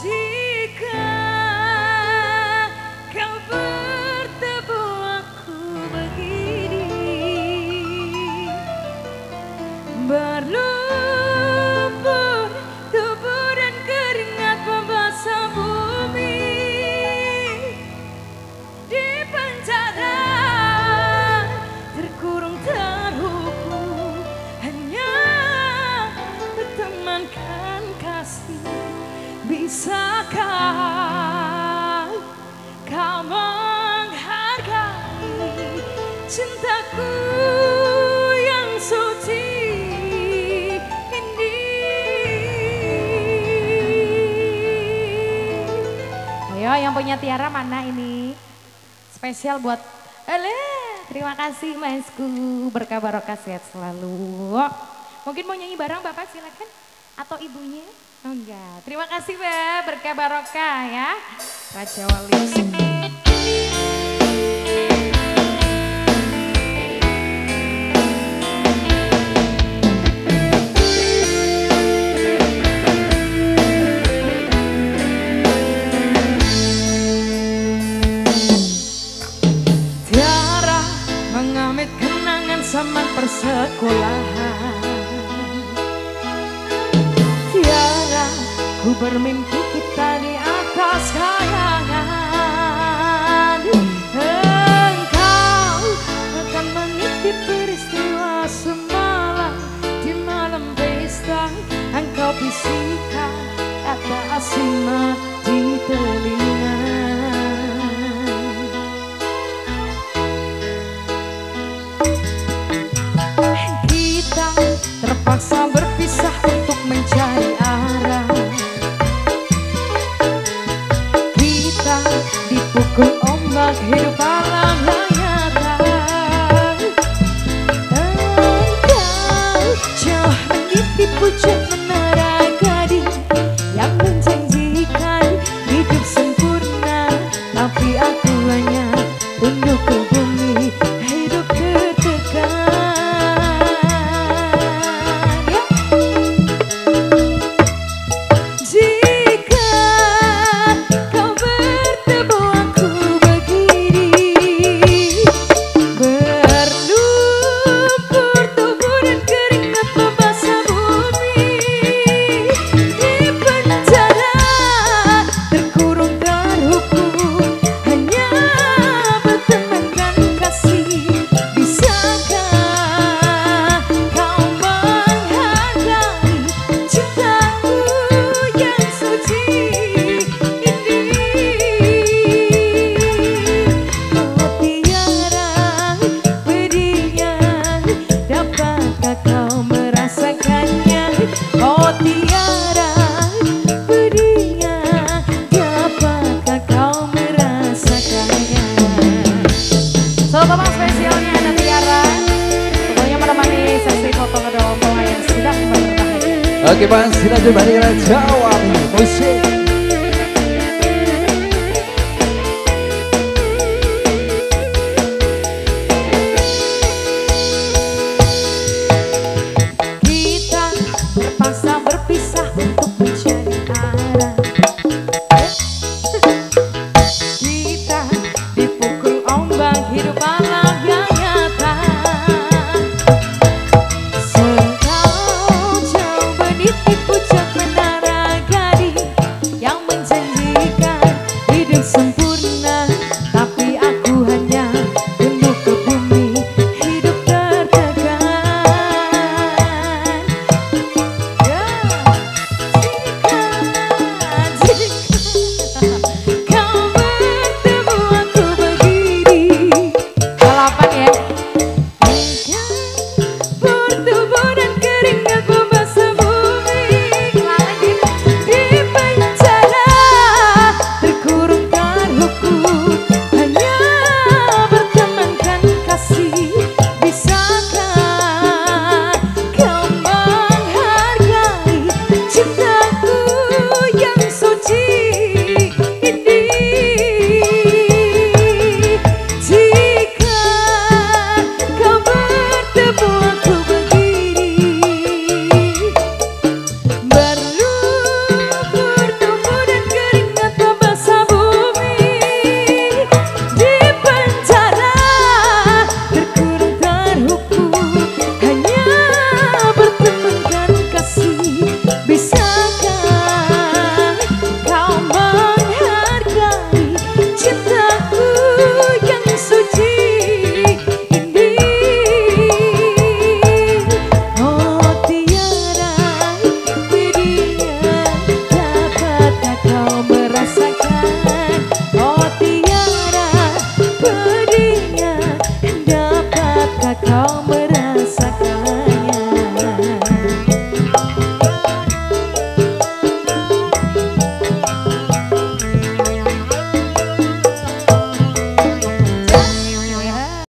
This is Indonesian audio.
Jesus. Bisakah kau menghargai cintaku yang suci ini? Ayo yang punya tiara mana ini? Spesial buat Ale, terima kasih Masku. Berkah barokah sehat selalu. Mungkin mau nyanyi bareng Bapak silakan atau ibunya? Oh enggak. Terima kasih Mbak, berkah barokah ya. Raja Wali. Tiara mengamit kenangan zaman persekolahan ku bermimpi kita di atas Hanya tunduk ke Oke Mas, kita coba dengan Jawa Musik